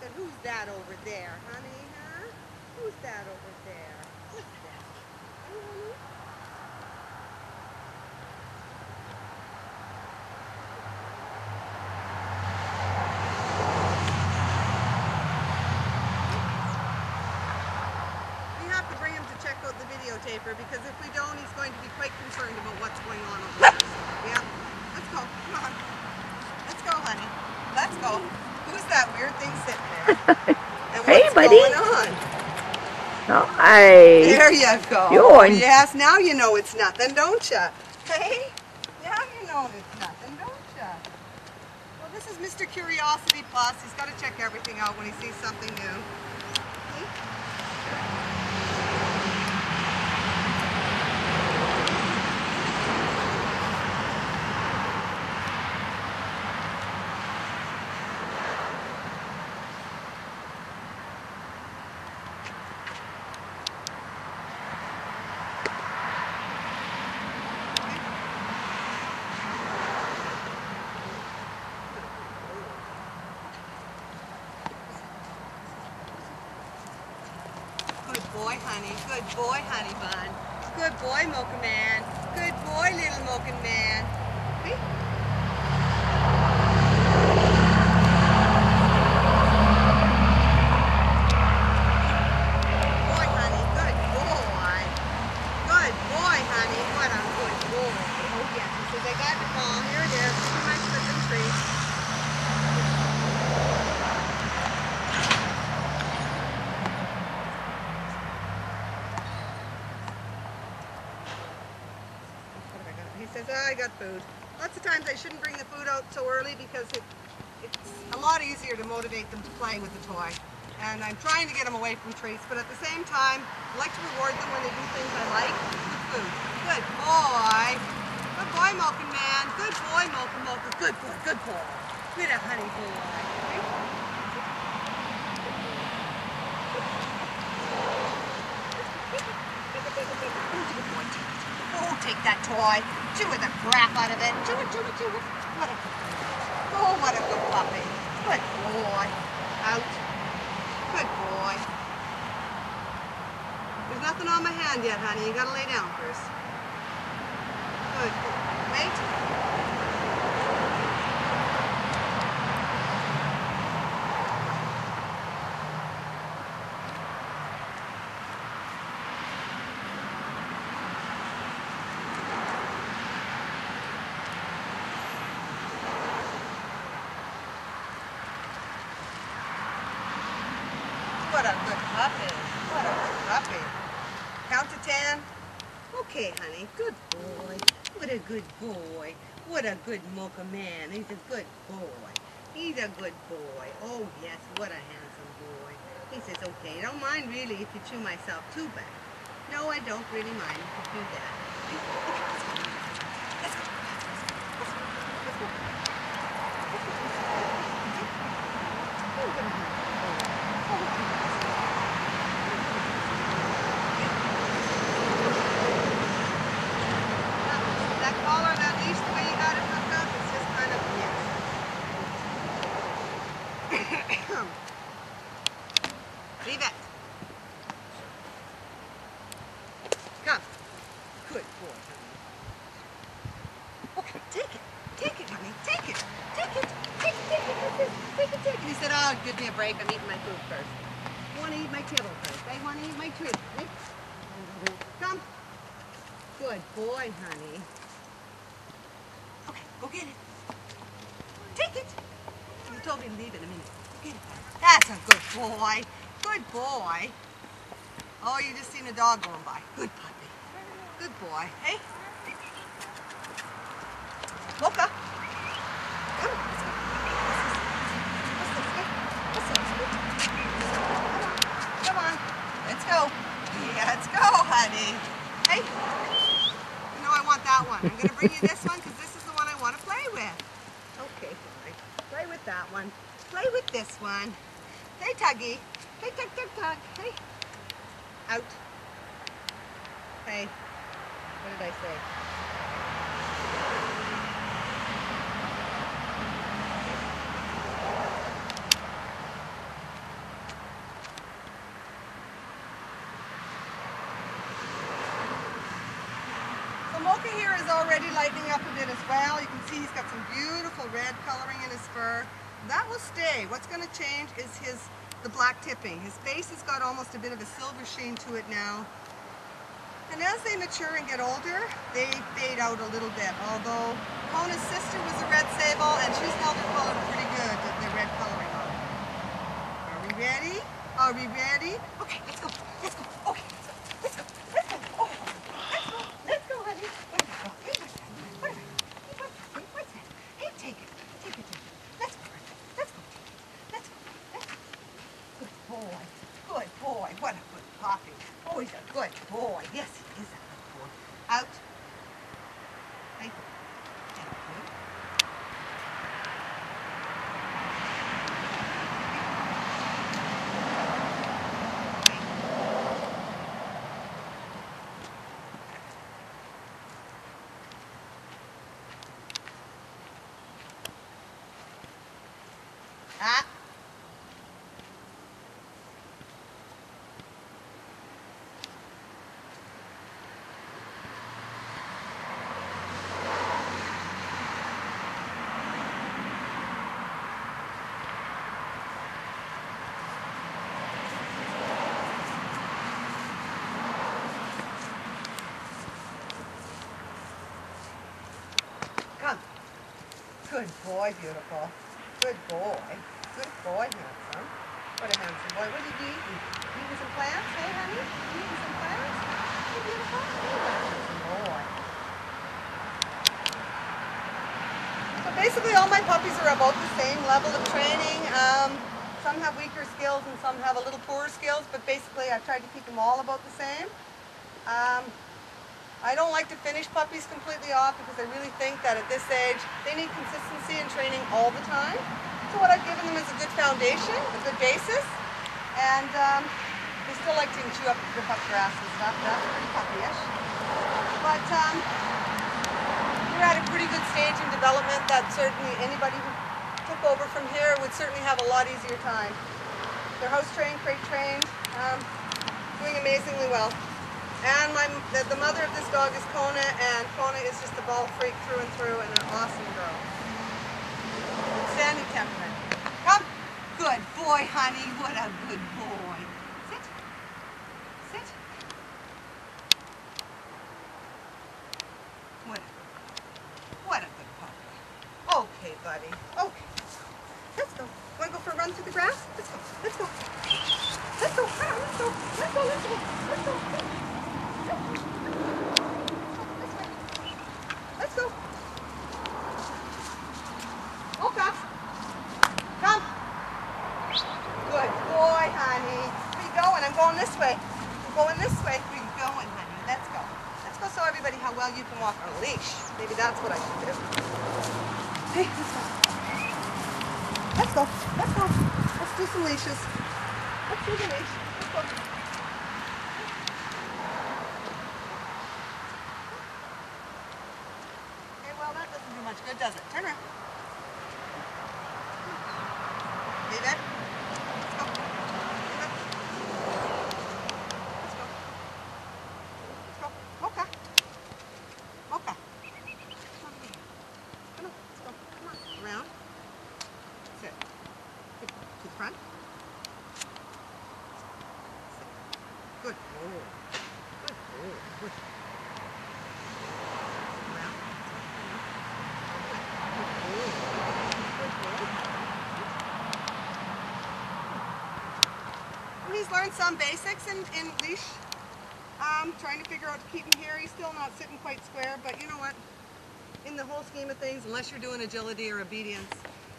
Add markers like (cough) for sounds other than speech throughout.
that who's over there, honey, huh? Who's that over there? What's that? Hey, honey? We have to bring him to check videotaper because if we don't, he's going to be quite concerned about what's going on over there. Yeah, let's go. Come on. Let's go, honey. Let's go. Who's that weird thing sitting there? (laughs) And Hey, what's buddy. going on? Hi. There you go. Yawn. Yes, now you know it's nothing, don't you? Hey, now you know it's nothing, don't you? Well, this is Mr. Curiosity Plus. He's got to check everything out when he sees something new. Hmm? Boy, honey. Good boy, honey bun. Good boy, Mocha Man. Good boy, little Mocha Man. Boy, honey. Good boy. Good boy, honey. What a good boy. Oh, yes. He says, I got the ball. Here it is. Look at my freaking tree. What have I got? He says, oh, I got food. Lots of times I shouldn't bring the food out so early because it, it's a lot easier to motivate them to play with the toy. And I'm trying to get them away from treats, but at the same time, I like to reward them when they do things I like with food. Good boy. Good boy, Mocha Man. Good boy, Mocha Mocha. Good boy, good boy. Good honey boy. Oh, take that toy. Chew the crap out of it. Chew it, chew it, chew it. What a. Oh, what a good puppy. Good boy. Out. Good boy. There's nothing on my hand yet, honey. You gotta lay down first. Good. Wait. What a good puppy. What a good puppy. Count to ten. Okay, honey. Good boy. What a good boy. What a good mocha man. He's a good boy. He's a good boy. Oh, yes. What a handsome boy. He says, okay, don't mind really if you chew myself too bad. No, I don't really mind if you do that. (laughs) Let's go. Let's go. Oh, what a good boy. That collar, that leash, the way you got it hooked up, it's just kind of weird. Leave it. Come. Good boy, honey. Okay, take it. Take it, honey. Take it. Take it. Take it, take it, take it, take it, take oh, give me a break. I'm eating my food first. I want to eat my kibble first. I want to eat my treat. Come. Good boy, honey. Okay, go get it. Take it. You told me to leave it a minute. Get it. That's a good boy. Good boy. Oh, you just seen a dog going by. Good puppy. Good boy. Hey. Mocha. Come. What's this? What's this? What's this? Come on. Come on. Let's Let's go, honey. Hey. Know I want that one. I'm going to bring you this one because this is the one I want to play with. Okay, fine. Play with that one. Play with this one. Hey, Tuggy. Hey, tug, tug, tug. Hey. Out. Hey. What did I say? So Mocha here is already lightening up a bit as well. You can see he's got some beautiful red coloring in his fur. That will stay. What's going to change is his the black tipping. His face has got almost a bit of a silver sheen to it now. And as they mature and get older, they fade out a little bit. Although Kona's sister was a red sable and she's held her color pretty good, the, red coloring on. Are we ready? Are we ready? Okay, let's go. Let's go. Okay, let's go. Let's go. Let's go. Oh, let's go. Let's go, honey. Where did I go? Hey, what's that? What did I Hey, what's that? Hey, what's that? Hey, take it. Take it. Take it. Let's go. Let's go. Let's go. Let's go. Good boy. Good boy. What a good puppy. Oh, he's a good boy. Yes, he is a good boy. Out. Thank you. Thank you. Ah. Good boy, beautiful. Good boy. Good boy, handsome. What a handsome boy. What did you eat? You eating some plants? Hey, honey? You eating some plants? Hey, beautiful. Hey, what a handsome boy. So basically all my puppies are about the same level of training. Um, some have weaker skills and some have a little poorer skills, but basically I've tried to keep them all about the same. Um, I don't like to finish puppies completely off because I really think that at this age they need consistency in training all the time. So what I've given them is a good foundation, a good basis, and um, they still like to chew up the pup grass and stuff. That's pretty puppyish. But um, we're at a pretty good stage in development that certainly anybody who took over from here would certainly have a lot easier time. They're house trained, crate trained, um, doing amazingly well. And my, the, the mother of this dog is Kona, and Kona is just a ball freak through and through, and an awesome girl. Outstanding temperament. Come. Good boy, honey. What a good boy. Sit. Sit. What what a good puppy. Okay, buddy. Okay. Let's go. Want to go for a run through the grass? Let's go. Let's go. Let's go. Come on, let's go. Let's go. Let's go. Let's go. Let's go. Okay. Come. Good boy, honey. Where you going? I'm going this way. I'm going this way. Where you going, honey? Let's go. Let's go show everybody how well you can walk on a leash. Maybe that's what I should do. Hey, let's go. Let's go. Let's go. Let's do some leashes. Let's do the leash. Let's go. Okay, well, that doesn't do much good, does it? Turn around. Leave it. Let's go. Leave it. Let's go. Let's go. Mocha. Mocha. Come on. Come on. Let's go. Come on. Around. Sit. Good. To the front. Sit. Good boy. Good boy. Good. Around. And he's learned some basics in, in leash. Um, trying to figure out to keep him here. He's still not sitting quite square, but you know what? In the whole scheme of things, unless you're doing agility or obedience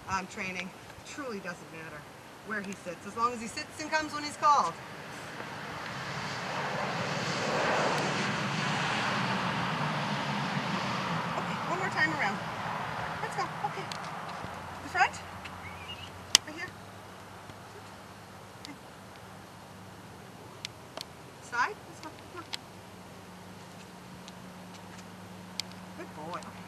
um, training, truly doesn't matter where he sits, as long as he sits and comes when he's called. Okay, one more time around. Let's go. Good boy.